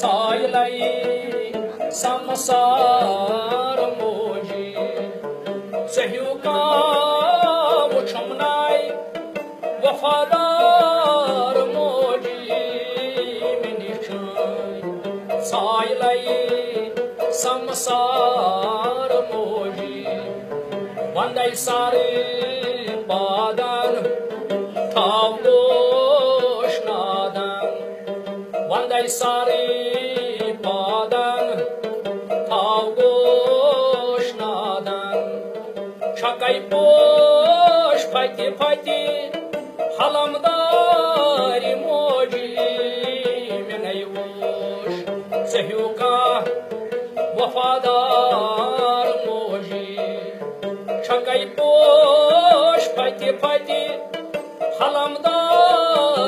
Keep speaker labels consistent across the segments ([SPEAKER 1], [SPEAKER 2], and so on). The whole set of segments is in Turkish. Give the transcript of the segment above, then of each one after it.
[SPEAKER 1] सायलाई संसार मोजी सहयो काम क्षमनाई वफादार मोजी मिनिशाई सायलाई संसार मोजी वंदाई सारे बादान थावलोश नादान वंदाई सारे boş pati pati Halamdari moji Menay boş Sehyuka Vafadar moji Çakay boş pati pati Halamdari moji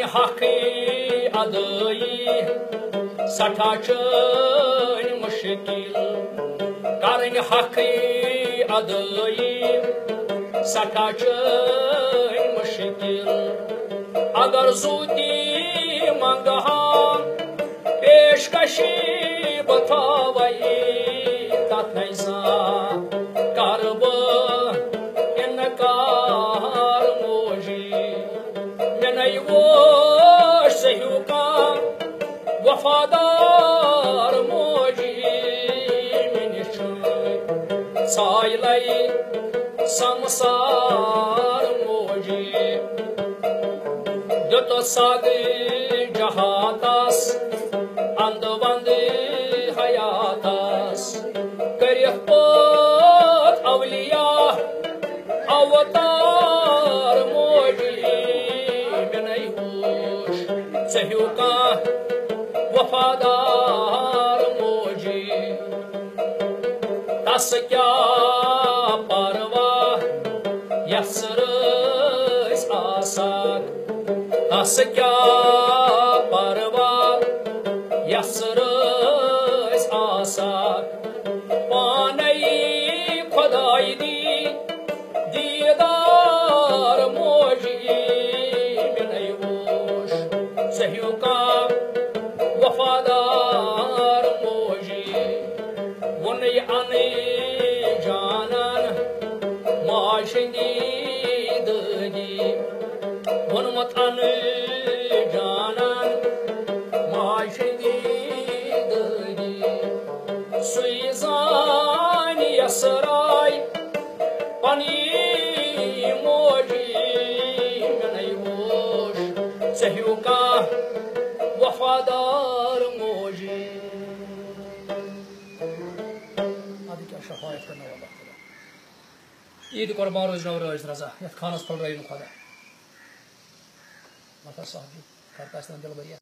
[SPEAKER 1] Karın hakkı adayı Sataçın müşkil Karın hakkı adayı Sataçın müşkil Agar zudi mangahan Peşkaşi batavayı Tatnaysa Karbı Enakar moji. Menay vafadar mucimin şık Saylay samsar moji Dötə sadı cahatas andavandi hayatas Kərih pot avliya Avatar muci Binay hoş Sehiu moji Tas kya parva Yasrız asak. Tas kya parva Yasrız asak. Panay Khudaydi Didar maşendidagi Bunu matanı canan maşendidagi Suizani yasaray Pani moji Menay boş Sehyuka Vafadar moji Hadi ki. عید قربان روز نو روز رضا یتھ خانس پھل رٲیِن خۄدا مطلب صاحب کرتا دل بریہ